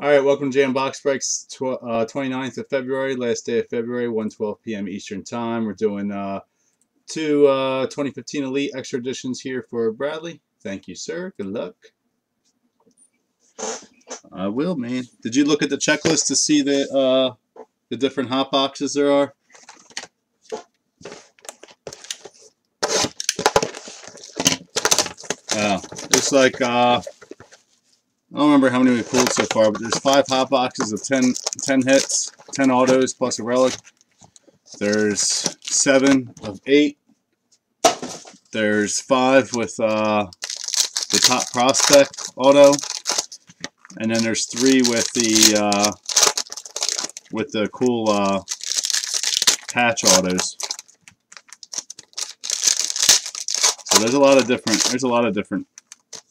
All right, welcome to Jam Box Breaks, tw uh, 29th of February, last day of February, 1:12 p.m. Eastern Time. We're doing uh, two uh, 2015 Elite Extra Editions here for Bradley. Thank you, sir. Good luck. I will, man. Did you look at the checklist to see the uh, the different hot boxes there are? Yeah, it's like uh, I don't remember how many we pulled so far, but there's five hot boxes of 10, 10 hits, 10 autos plus a relic. There's seven of eight. There's five with uh, the top prospect auto, and then there's three with the uh, with the cool uh, patch autos. So there's a lot of different there's a lot of different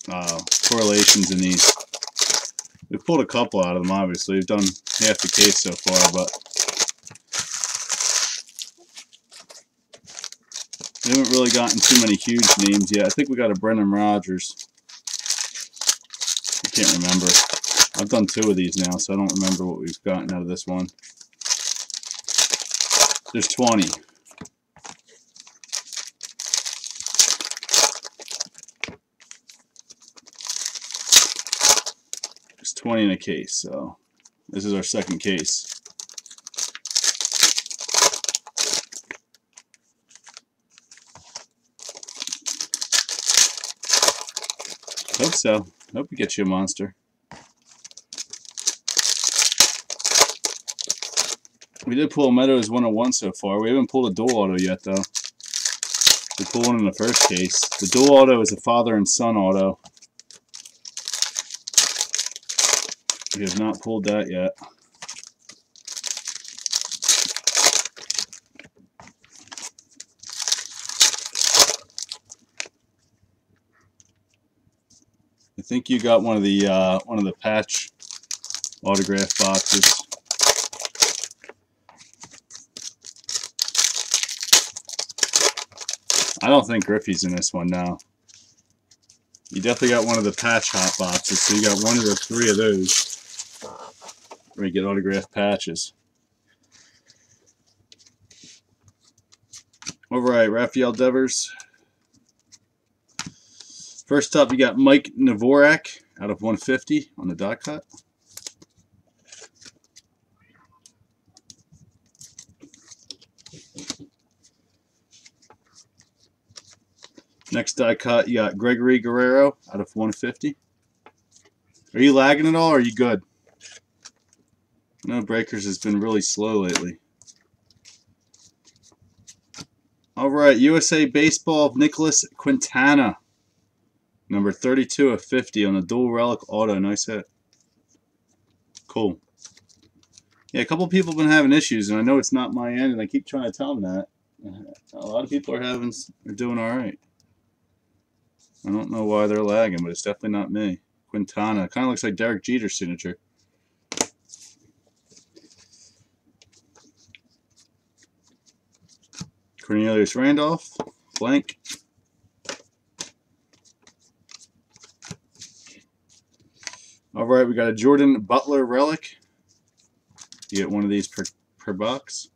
uh, correlations in these. We've pulled a couple out of them, obviously. We've done half the case so far, but we haven't really gotten too many huge names yet. I think we got a Brendan Rodgers. I can't remember. I've done two of these now, so I don't remember what we've gotten out of this one. There's 20. 20 in a case, so this is our second case. Hope so. Hope we get you a monster. We did pull Meadows 101 so far. We haven't pulled a dual auto yet, though. We pulled one in the first case. The dual auto is a father and son auto. We have not pulled that yet. I think you got one of the uh, one of the patch autograph boxes. I don't think Griffey's in this one now. You definitely got one of the patch hot boxes, so you got one of the three of those. Where you get autographed patches. All right, Rafael Devers. First up, you got Mike Nikorak out of 150 on the dot cut. Next die cut, you got Gregory Guerrero out of 150. Are you lagging at all, or are you good? No, Breakers has been really slow lately. All right, USA Baseball of Nicholas Quintana. Number 32 of 50 on the dual relic auto. Nice hit. Cool. Yeah, a couple people have been having issues, and I know it's not my end, and I keep trying to tell them that. A lot of people are having, are doing all right. I don't know why they're lagging, but it's definitely not me. Quintana. Kind of looks like Derek Jeter's signature. Cornelius Randolph. Blank. All right, we got a Jordan Butler relic. You get one of these per, per box.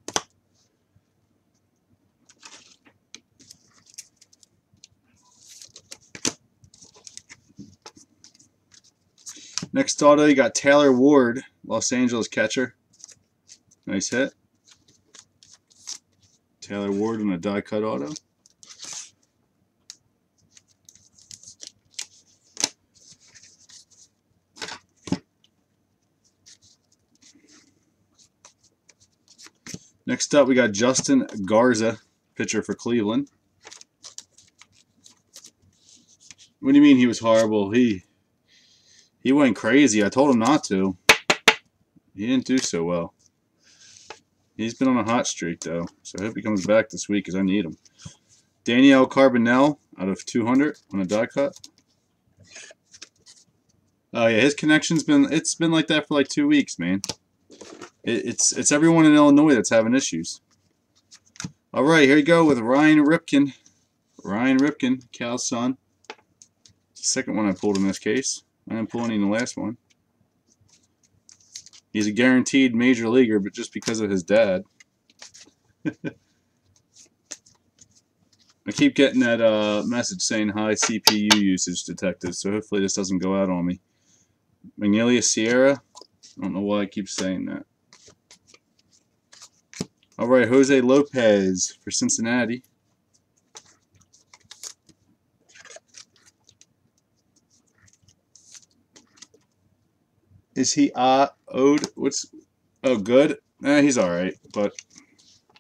Next auto, you got Taylor Ward, Los Angeles catcher. Nice hit. Taylor Ward on a die cut auto. Next up, we got Justin Garza, pitcher for Cleveland. What do you mean he was horrible? He he went crazy. I told him not to. He didn't do so well. He's been on a hot streak, though, so I hope he comes back this week because I need him. Daniel Carbonell out of 200 on a die cut. Oh yeah, his connection's been it's been like that for like two weeks, man. It, it's it's everyone in Illinois that's having issues. All right, here you go with Ryan Ripken. Ryan Ripken, Cal's son. Second one I pulled in this case. I didn't pull any in the last one. He's a guaranteed major leaguer, but just because of his dad. I keep getting that uh, message saying high CPU usage detected, so hopefully this doesn't go out on me. Magnolia Sierra. I don't know why I keep saying that. All right, Jose Lopez for Cincinnati. Is he uh owed? What's oh good? Eh, he's all right, but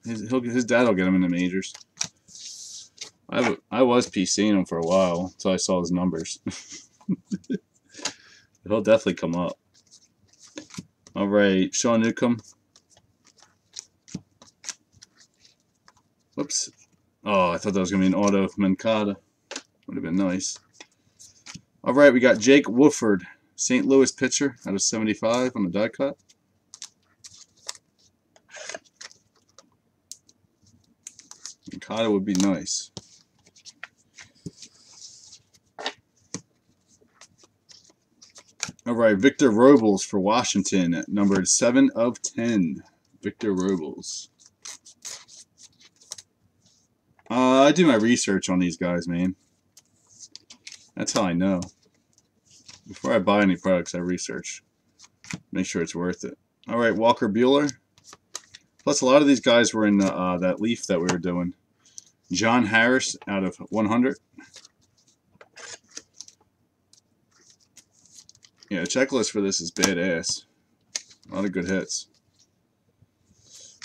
his he'll, his dad will get him in the majors. I I was PCing him for a while until I saw his numbers. he'll definitely come up. All right, Sean Newcomb. Whoops. Oh, I thought that was gonna be an auto of Moncada. Would have been nice. All right, we got Jake Woodford. St. Louis pitcher out of 75 on the die cut. Kata would be nice. All right, Victor Robles for Washington, numbered 7 of 10. Victor Robles. Uh, I do my research on these guys, man. That's how I know before I buy any products, I research. Make sure it's worth it. All right, Walker Buehler. Plus, a lot of these guys were in the, uh, that leaf that we were doing. John Harris out of 100. Yeah, the checklist for this is badass. A lot of good hits.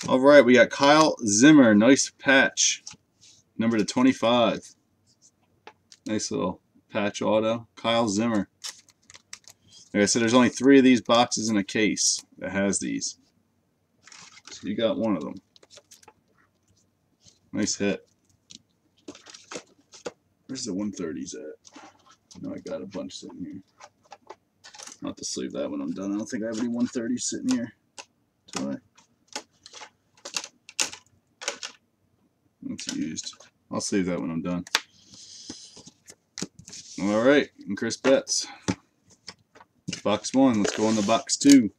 All right, we got Kyle Zimmer. Nice patch. Number to 25. Nice little patch auto. Kyle Zimmer. Like I said, there's only three of these boxes in a case that has these. So you got one of them. Nice hit. Where's the 130s at? No, I got a bunch sitting here. I'll have to sleeve that when I'm done. I don't think I have any 130s sitting here. Do I? It's used. I'll save that when I'm done. All right, and Chris Betts. Box one. Let's go on the box two.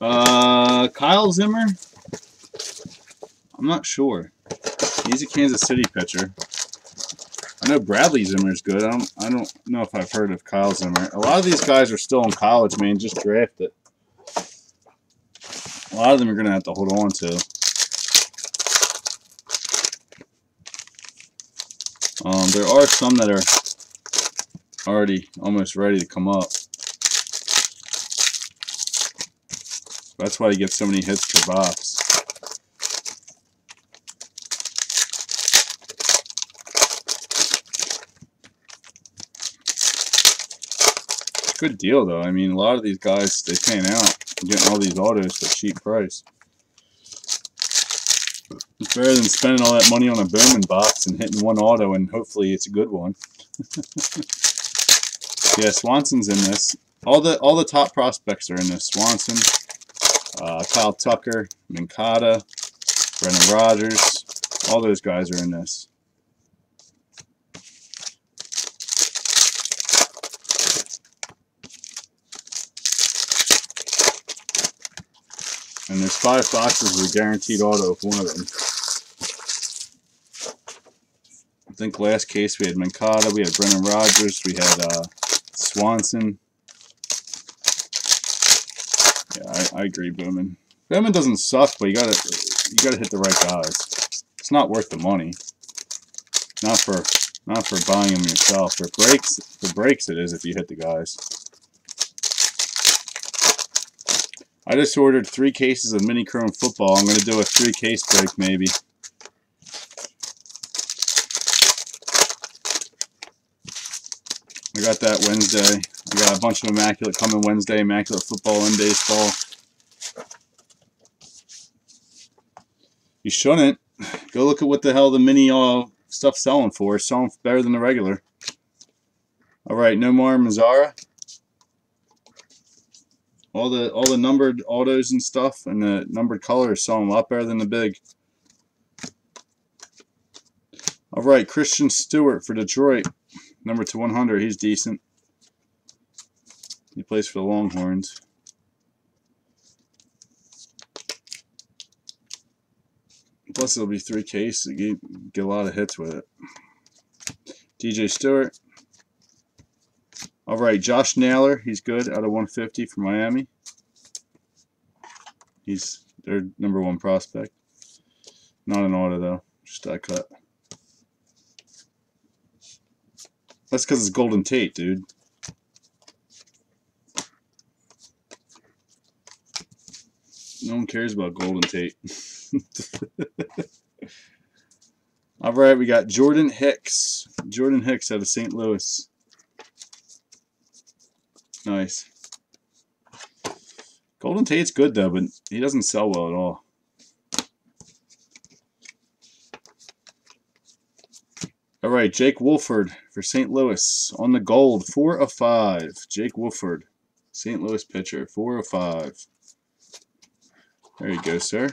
Uh, Kyle Zimmer. I'm not sure. He's a Kansas City pitcher. I know Bradley Zimmer's good. I don't. I don't know if I've heard of Kyle Zimmer. A lot of these guys are still in college, man. Just draft it. A lot of them are going to have to hold on to. Um, there are some that are already almost ready to come up. That's why he gets so many hits per box. Good deal though. I mean, a lot of these guys they pan out getting all these autos for cheap price. It's better than spending all that money on a Bowman box and hitting one auto and hopefully it's a good one. Yeah, Swanson's in this. All the all the top prospects are in this. Swanson, uh, Kyle Tucker, Moncada, Brendan Rodgers. All those guys are in this. And there's five boxes with guaranteed auto of one of them. I think last case we had Moncada, we had Brendan Rodgers, we had uh, Swanson. Yeah, I, I agree, Bowman. Bowman doesn't suck, but you gotta you gotta hit the right guys. It's not worth the money. Not for not for buying them yourself. For breaks for breaks it is if you hit the guys. I just ordered three cases of mini chrome football. I'm gonna do a three case break maybe. Got that Wednesday. I got a bunch of Immaculate coming Wednesday, Immaculate football and baseball. You shouldn't. Go look at what the hell the mini uh, stuff selling for. It's selling better than the regular. All right, Nomar Mazara. All the all the numbered autos and stuff and the numbered colors selling a lot better than the big. All right, Christian Stewart for Detroit. Number to 100, he's decent. He plays for the Longhorns. Plus, it'll be three cases. You get, a lot of hits with it. DJ Stewart. All right, Josh Naylor. He's good out of 150 for Miami. He's their number one prospect. Not an auto, though. Just die cut. That's because it's Golden Tate, dude. No one cares about Golden Tate. All right, we got Jordan Hicks. Jordan Hicks out of St. Louis. Nice. Golden Tate's good though, but he doesn't sell well at all. Right, Jake Woodford for St. Louis on the gold, four of five. Jake Woodford, St. Louis pitcher, four of five. There you go, sir.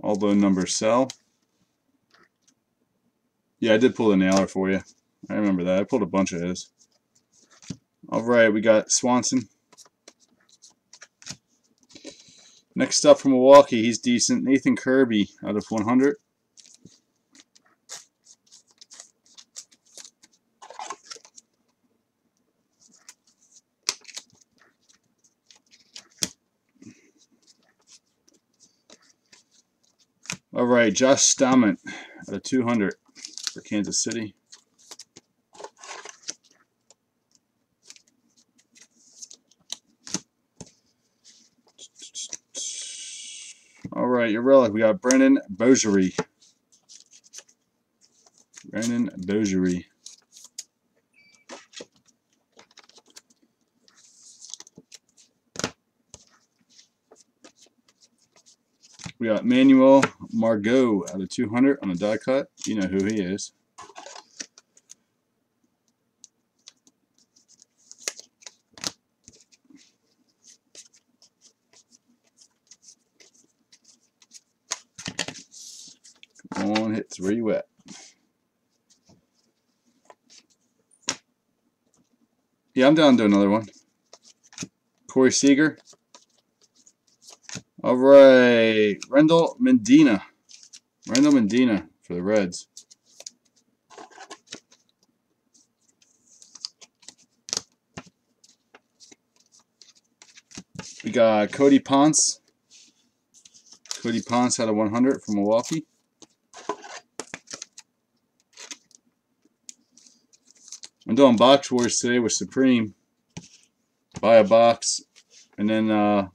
All the numbers sell. Yeah, I did pull the Naylor for you. I remember that. I pulled a bunch of his. All right, we got Swanson. Next up from Milwaukee, he's decent. Nathan Kirby out of 100. Right, Josh Staumont out of 200 for Kansas City. All right, your relic. We got Brennan Bogerie. Brennan Bogerie. We got Manuel Margot out of 200 on a die cut. You know who he is. Come on, hits. Where? Yeah, I'm down to another one. Corey Seager. All right, Rendell Medina. Rendell Medina for the Reds. We got Cody Ponce. Cody Ponce out of 100 from Milwaukee. I'm doing box wars today with Supreme. Buy a box, and then uh,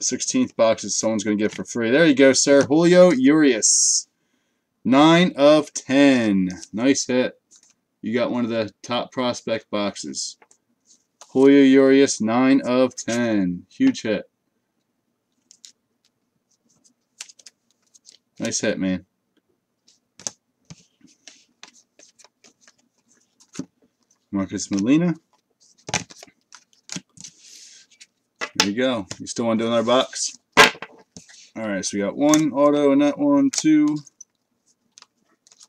16th boxes someone's going to get for free. There you go, sir. Julio Urias. 9 of 10. Nice hit. You got one of the top prospect boxes. Julio Urias, 9 of 10. Huge hit. Nice hit, man. Marcos Molina. There you go. You still want to do another box? Alright, so we got one auto in that one, two,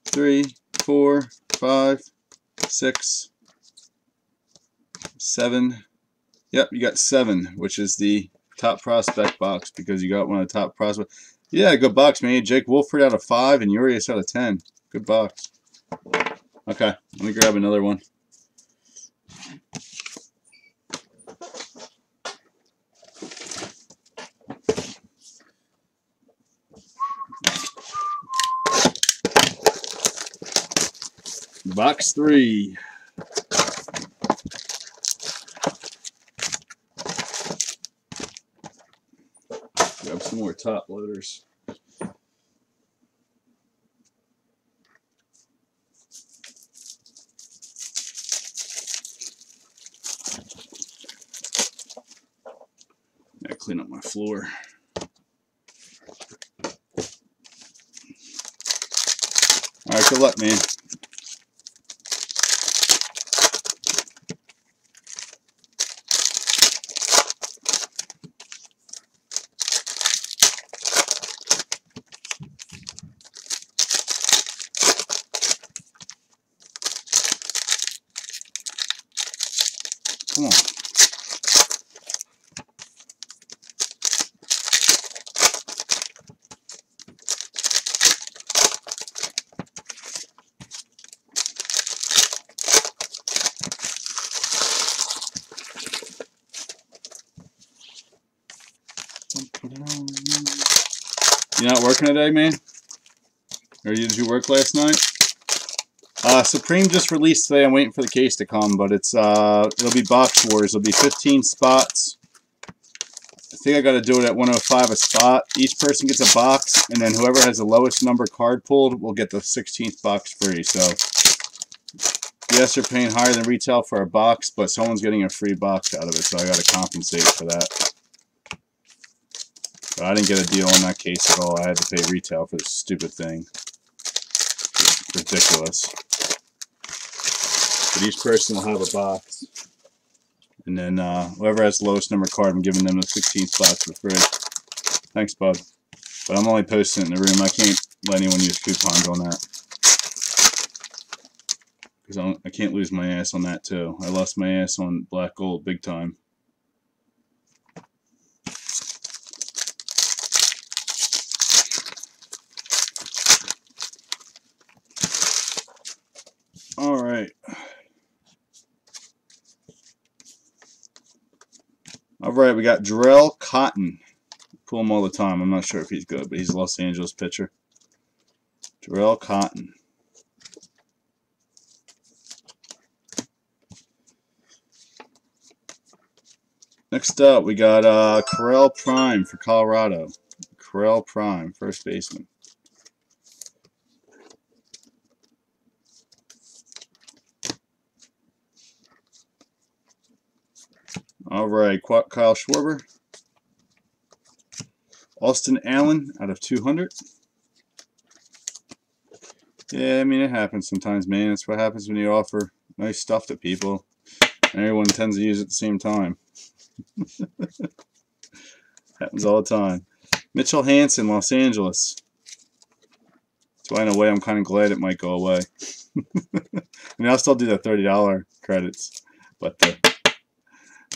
three, four, five, six, seven. Yep, you got seven, which is the top prospect box because you got one of the top prospects. Yeah, good box, man. Jake Woodford out of five and Urias out of ten. Good box. Okay, let me grab another one. Box three. Grab some more top loaders. Gotta clean up my floor. All right, good luck, man. Come on. You not working today, man? Or did you work last night? Uh, Supreme just released today. I'm waiting for the case to come, but it's uh, it'll be box wars. It'll be 15 spots. I think I got to do it at 105 a spot. Each person gets a box, and then whoever has the lowest number card pulled will get the 16th box free. So, yes, you're paying higher than retail for a box, but someone's getting a free box out of it, so I got to compensate for that. But I didn't get a deal on that case at all. I had to pay retail for this stupid thing. ridiculous. But each person will have a box. And then uh, whoever has the lowest number card, I'm giving them the 16th box for free. Thanks, bud. But I'm only posting it in the room. I can't let anyone use coupons on that. Because I can't lose my ass on that, too. I lost my ass on Black Gold big time. All right. All right, we got Jharel Cotton. Pull him all the time. I'm not sure if he's good, but he's a Los Angeles pitcher. Jharel Cotton. Next up, we got uh, Correlle Prime for Colorado. Correlle Prime, first baseman. All right, Kyle Schwarber. Austin Allen out of 200. Yeah, I mean, it happens sometimes, man. It's what happens when you offer nice stuff to people. And everyone tends to use it at the same time. happens all the time. Mitchell Hansen, Los Angeles. So in a way, I'm kind of glad it might go away. I mean, I'll still do the $30 credits, but the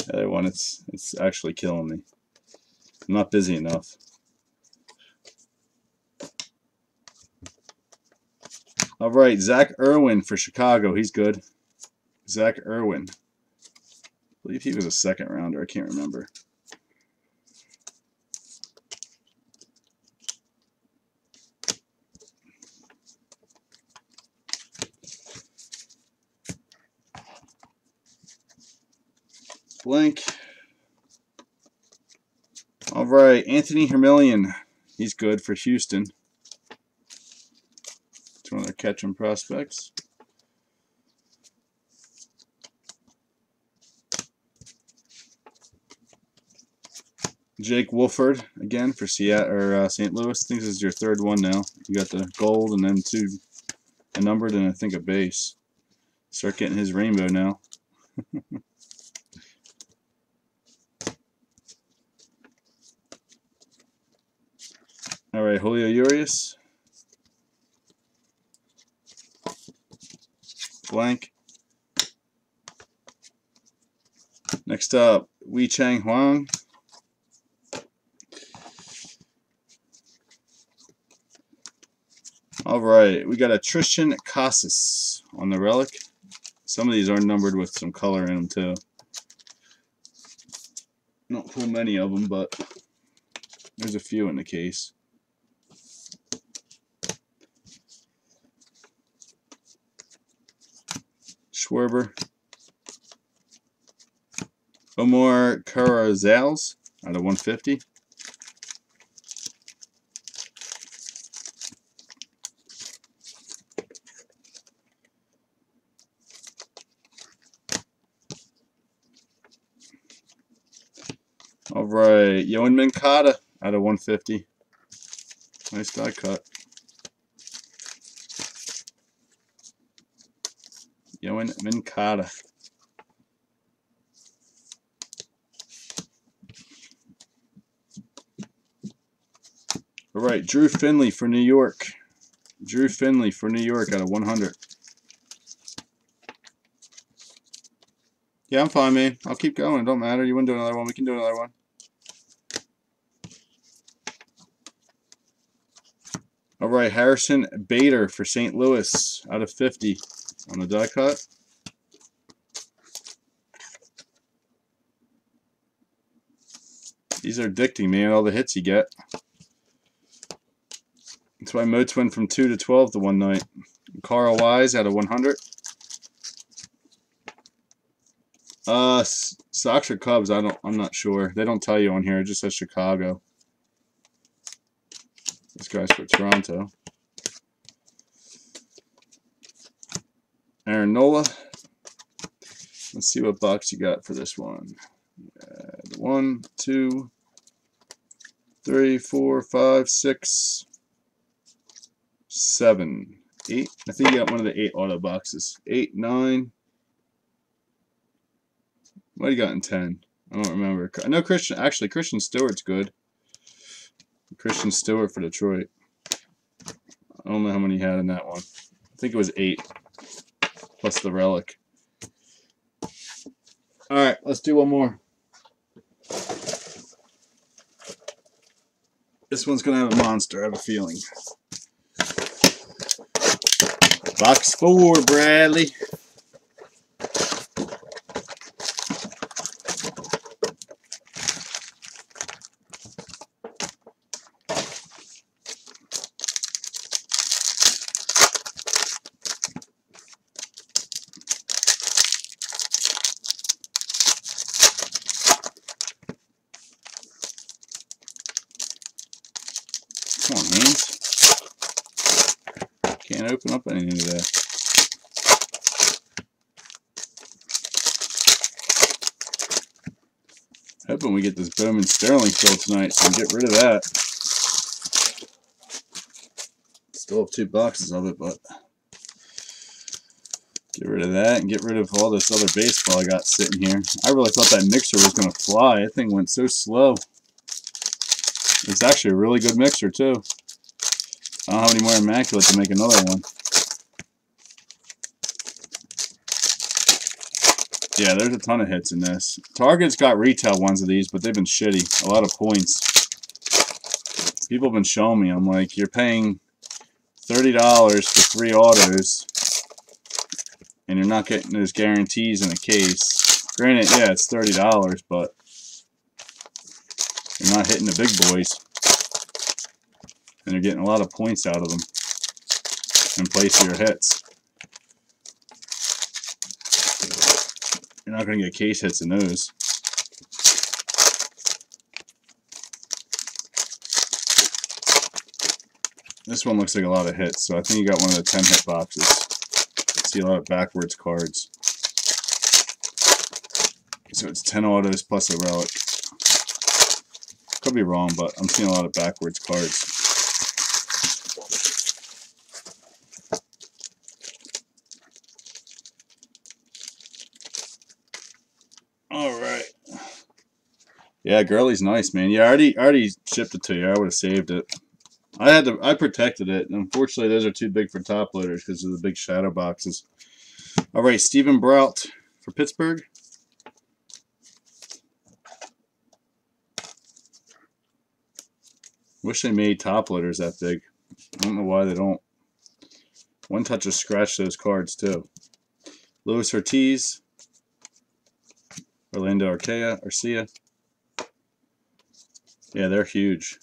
the other one, it's it's actually killing me. I'm not busy enough. All right, Zach Irwin for Chicago. He's good. Zach Irwin. I believe he was a second rounder. I can't remember. Blank. All right, Anthony Hermelyn. He's good for Houston. It's one of their catching prospects. Jake Woodford again for Seattle or uh, St. Louis. I think this is your third one now. You got the gold and then two a numbered and I think a base. Start getting his rainbow now. Julio Urias. Blank. Next up, Wei Chang Huang. All right, we got a Triston Casas on the relic. Some of these are numbered with some color in them too. Not pull many of them, but there's a few in the case. Schwarber. Omar Carrizales out of 150. All right, Yoan Moncada out of 150. Nice die cut. Yoan Moncada. All right, Drew Finley for New York. Drew Finley for New York out of 100. Yeah, I'm fine, man. I'll keep going. Don't matter. You want to do another one? We can do another one. All right, Harrison Bader for St. Louis out of 50 on the die cut. These are addicting, man. All the hits you get. That's why Moats went from 2 to 12 the one night. Carl Wise out of 100. Uh, Sox or Cubs? I don't. I'm not sure. They don't tell you on here. It just says Chicago. This guy's for Toronto. Aaron Nola. Let's see what box you got for this one. Uh, one, two, three, four, five, six, seven, eight. I think you got one of the eight auto boxes. Eight, nine. What do you got in ten? I don't remember. I know Christian. Actually, Christian Stewart's good. Christian Stewart for Detroit. I don't know how many he had in that one. I think it was eight plus the relic. All right, let's do one more. This one's going to have a monster, I have a feeling. Box four, Bradley. Come on, hands. Can't open up anything today. Hoping we get this Bowman Sterling fill tonight, so get rid of that. Still have two boxes of it, but get rid of that and get rid of all this other baseball I got sitting here. I really thought that mixer was going to fly. That thing went so slow. It's actually a really good mixer, too. I don't have any more Immaculate to make another one. Yeah, there's a ton of hits in this. Target's got retail ones of these, but they've been shitty. A lot of points. People have been showing me. I'm like, you're paying $30 for three autos, and you're not getting those guarantees in a case. Granted, yeah, it's $30, but you're not hitting the big boys. And you're getting a lot of points out of them in place of your hits. You're not going to get case hits in those. This one looks like a lot of hits, so I think you got one of the 10 hit boxes. See a lot of backwards cards. So it's 10 autos plus a relic. Could be wrong, but I'm seeing a lot of backwards cards. All right. Yeah, Gurley's nice, man. Yeah, I already, I already shipped it to you. I would have saved it. I had to, I protected it. Unfortunately, those are too big for top loaders because of the big shadow boxes. All right, Steven Brault for Pittsburgh. Wish they made top loaders that big. I don't know why they don't. One touch will scratch those cards too. Luis Ortiz. Orlando Arcia. Arcia. Yeah, they're huge.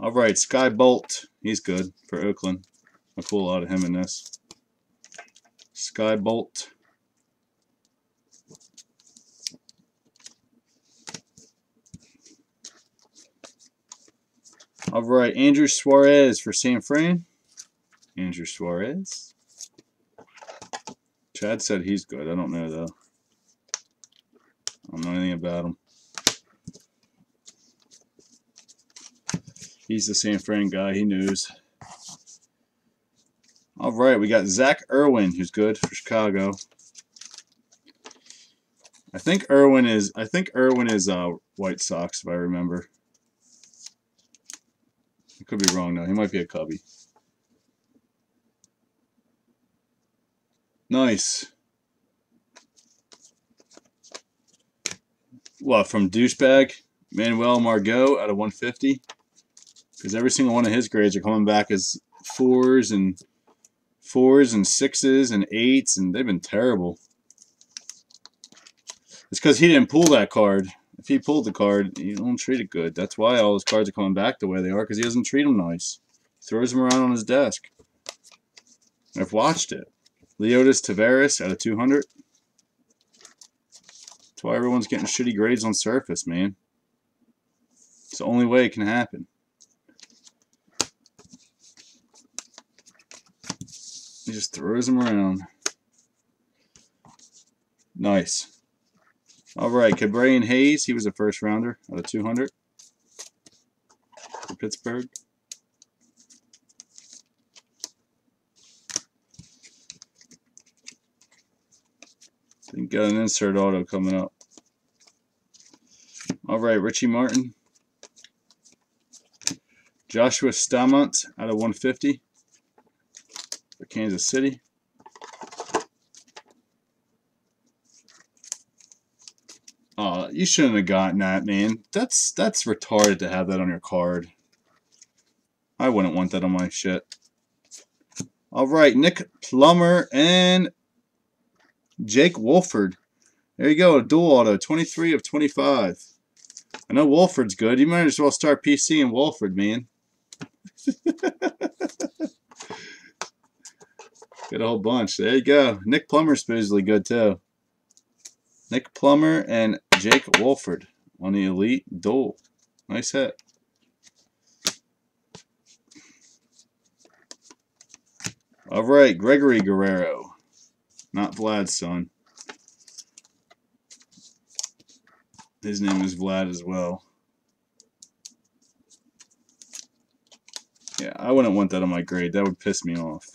All right, Skye Bolt. He's good for Oakland. I pull a lot of him in this. Skye Bolt. All right, Andrew Suarez for San Fran. Andrew Suarez. Chad said he's good. I don't know, though. I don't know anything about him. He's the San Fran guy. He knows. All right, we got Zach Irwin, who's good for Chicago. I think Irwin is. I think Irwin is uh, White Sox, if I remember. I could be wrong though. He might be a Cubby. Nice. what from douchebag Manuel Margot out of 150 because every single one of his grades are coming back as fours and fours and sixes and eights and they've been terrible. It's because he didn't pull that card. If he pulled the card, you don't treat it good. That's why all his cards are coming back the way they are because he doesn't treat them nice. He throws them around on his desk. I've watched it. Leody Taveras out of 200. That's why everyone's getting shitty grades on surface, man. It's the only way it can happen. Just throws them around. Nice. All right, Ke'Bryan Hayes, he was a first rounder out of 200 for Pittsburgh. Think got an insert auto coming up. All right, Richie Martin. Joshua Staumont out of 150 for Kansas City. Oh, you shouldn't have gotten that, man. That's that's retarded to have that on your card. I wouldn't want that on my shit. All right, Nick Plummer and Jake Woodford. There you go, a dual auto, 23 of 25. I know Woodford's good. You might as well start PC and Woodford, man. A whole bunch. There you go. Nick Plummer's supposedly good, too. Nick Plummer and Jake Woodford on the Elite Duel. Nice hit. All right, Gregory Guerrero. Not Vlad's son. His name is Vlad as well. Yeah, I wouldn't want that on my grade. That would piss me off.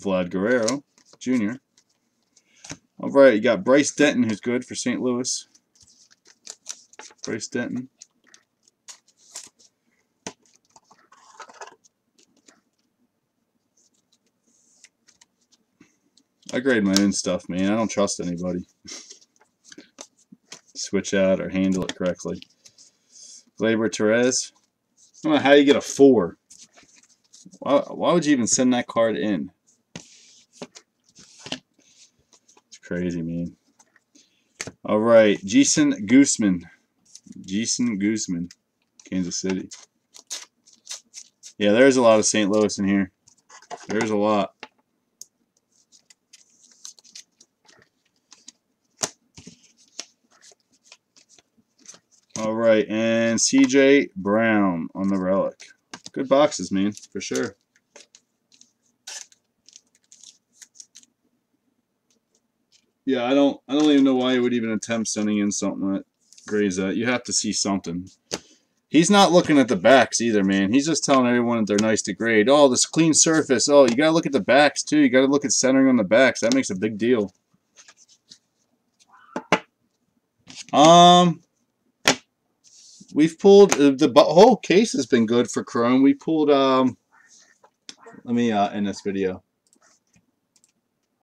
Vlad Guerrero Jr. All right, you got Bryce Denton, who's good for St. Louis. Bryce Denton. I grade my own stuff, man. I don't trust anybody. Switch out or handle it correctly. Gleyber Torres. I don't know how you get a four. Why, why would you even send that card in? It's crazy, man. All right, Jason Gooseman. Jason Gooseman, Kansas City. Yeah, there's a lot of St. Louis in here. There's a lot. All right, and CJ Brown on the relic. Good boxes, man, for sure. Yeah, I don't I don't even know why you would even attempt sending in something that grades that. You have to see something. He's not looking at the backs either, man. He's just telling everyone that they're nice to grade. Oh, this clean surface. Oh, you got to look at the backs, too. You got to look at centering on the backs. That makes a big deal. Um, we've pulled uh, the whole case has been good for Chrome. We pulled um let me uh end this video.